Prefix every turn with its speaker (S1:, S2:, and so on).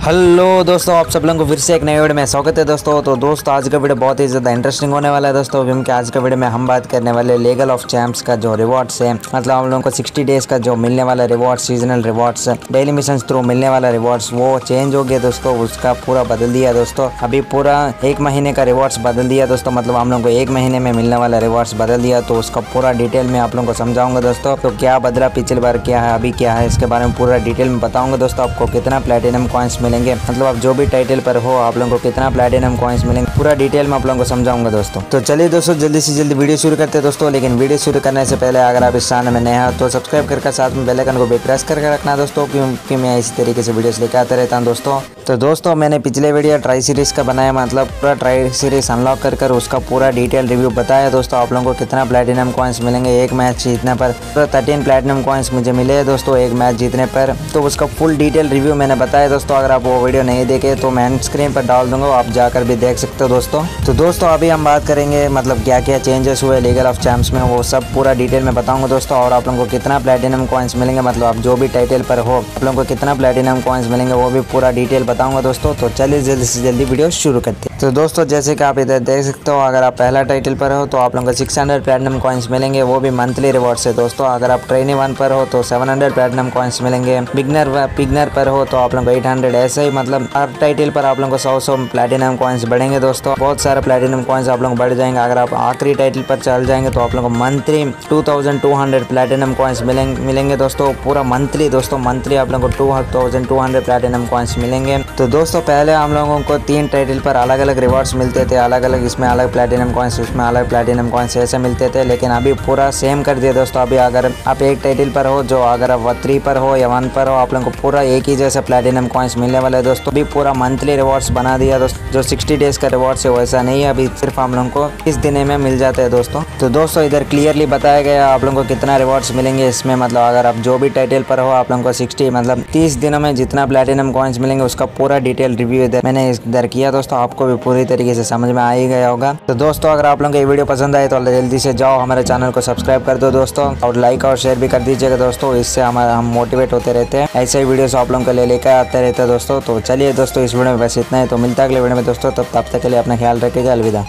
S1: Hello दोस्तों, आप सब लोगों को फिर से एक नए वीडियो में स्वागत है दोस्तों। तो दोस्तों, आज का वीडियो बहुत ही ज़्यादा इंटरेस्टिंग होने वाला है दोस्तों, क्योंकि आज का वीडियो में हम बात करने वाले लीगल ऑफ़ चैम्प्स का जो रिवॉर्ड्स है। मतलब हम लोगों को 60 डेज़ का जो मिलने वाला reward seasonal rewards daily mission through मिलने वाला रिवॉर्ड्स वो चेंज हो गया दोस्तों, उसका पूरा बदल दिया दोस्तों। अभी पूरा एक महीने का रिवॉर्ड्स बदल दिया दोस्तों मतलब हम लोग को एक महीने में मिलने वाला रिवॉर्ड्स बदल दिया तो उसका पूरा डिटेल में आप लोगों को समझाऊँगा दोस्तों। तो क्या बदला, पिछली बार क्या है, अभी क्या है, इसके बारे में पूरा डिटेल में बताऊँगा दोस्तों, आपको कितना प्लेटिनम कॉइन्स मिलेंगे। मतलब आप जो भी टाइटल पर हो, आप लोगों को कितना प्लेटिनम कॉइन्स मिलेंगे, पूरा डिटेल में आप लोगों को समझाऊँगा दोस्तों। तो चलिए दोस्तों, जल्दी से जल्दी वीडियो शुरू करते हैं दोस्तों, लेकिन वीडियो शुरू करने से पहले अगर आप इस चैनल में नए हैं तो सब्सक्राइब करके साथ में बेलाइकन को भी प्रेस करके रखना दोस्तों क्योंकि मैं इसी तरीके से वीडियोस लेकर आता रहता हूँ दोस्तों। तो दोस्तों, मैंने पिछले वीडियो ट्राई सीरीज़ का बनाया मतलब पूरा ट्राई सीरीज़ अनलॉक कर कर उसका पूरा डिटेल रिव्यू बताया दोस्तों, आप लोगों को कितना प्लेटिनम कॉइन्स मिलेंगे, एक मैच जीतने पर। तो थर्टीन प्लेटिनम कॉइन्स मुझे मिले दोस्तों, एक मैच जीतने पर। तो उसका फुल डिटेल रिव्यू मैंने बताया दोस्तों, अगर वो वीडियो नहीं देखे तो मैं स्क्रीन पर डाल दूँगा, आप जाकर भी देख सकते हो दोस्तों। तो दोस्तों, अभी हम बात करेंगे मतलब क्या क्या चेंजेस हुए लीगल ऑफ़ चैम्प्स में, वो सब पूरा डिटेल में बताऊँगा दोस्तों, और आप लोगों को कितना प्लेटिनम कॉइन्स मिलेंगे मतलब आप जो भी टाइटल पर हो, आप लोगों को कितना प्लेटिनम कॉइन्स मिलेंगे, वो भी पूरा डिटेल बताऊँगा दोस्तों। तो चलिए जल्दी से जल्दी वीडियो शुरू करते तो दोस्तों, जैसे कि आप इधर देख सकते हो, अगर आप पहला टाइटल पर हो तो आप लोगों को सिक्स हंड्रेड प्लेटिनम कॉइन्स मिलेंगे। वो भी मंथली रिवॉर्ड से दोस्तों, अगर आप ट्रेनिंग वन पर हो तो सेवन हंड्रेड प्लेटिनम कॉइन्स मिलेंगे। बिगनर बिगनर पर हो तो आप लोगों को एट हंड्रेड ऐसे ही मतलब हर टाइटल पर आप लोगों को सौ सौ प्लेटिनम कॉइन्स बढ़ेंगे दोस्तों। बहुत सारे प्लेटिनम कॉइन्स आप लोग बढ़ जाएँगे। अगर आप आखिरी टाइटल पर चल जाएँगे तो आप लोगों को monthly two thousand two hundred platinum coins मिलेंगे मिलेंगे दोस्तों। पूरा मंथली दोस्तों मंथली आप लोगों को two thousand two hundred platinum coins मिलेंगे। तो दोस्तों, पहले हम लोगों को तीन टाइटल पर अलग अलग रिवॉर्ड्स मिलते थे अलग अलग इसमें अलग प्लेटिनम कॉइन्स इसमें अलग प्लेटिनम कॉइन्स ऐसे मिलते थे, लेकिन अभी पूरा सेम कर दिया दोस्तों। अभी अगर आप एक टाइटल पर हो, जो अगर आप थ्री पर हो या वन पर हो, आप लोगों को पूरा एक ही जैसा प्लेटिनम कॉइन्स मिलने वाले दोस्तों। अभी पूरा मंथली रिवॉर्ड्स बना दिया दोस्तों, जो सिक्सटी डेज़ का रिवॉर्ड्स है वैसा नहीं है। अभी सिर्फ़ हम लोगों को इस दिन में मिल जाते हैं दोस्तों। तो दोस्तों, इधर क्लियरली बताया गया आप लोगों को कितना रिवॉर्ड्स मिलेंगे इसमें। मतलब अगर आप जो भी टाइटल पर हो, आप लोगों को सिक्सटी मतलब तीस दिनों में जितना प्लेटिनम कॉइन्स मिलेंगे, उसका पूरा डिटेल रिव्यू इधर मैंने इधर किया दोस्तों। आपको भी पूरी तरीके से समझ में आ ही गया होगा। तो दोस्तों, अगर आप लोगों को ये वीडियो पसंद आए तो जल्दी से जाओ, हमारे चैनल को सब्सक्राइब कर दो दोस्तों, और लाइक और शेयर भी कर दीजिएगा दोस्तों, इससे हमारा हम मोटिवेट होते रहते हैं। ऐसे ही वीडियो आप लोगों को ले लेकर आते रहते हैं दोस्तों। तो चलिए दोस्तों, इस वीडियो में बस इतना है। तो मिलता है अगले वीडियो में दोस्तों, तब तक के लिए अपना ख्याल रखेगा अलविदा।